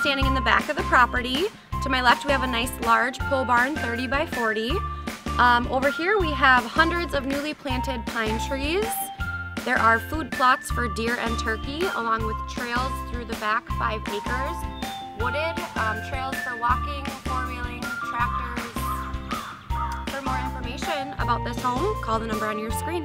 standing in the back of the property. To my left, we have a nice large pole barn, 30 by 40. Um, over here, we have hundreds of newly planted pine trees. There are food plots for deer and turkey, along with trails through the back five acres. Wooded um, trails for walking, four-wheeling, tractors. For more information about this home, call the number on your screen.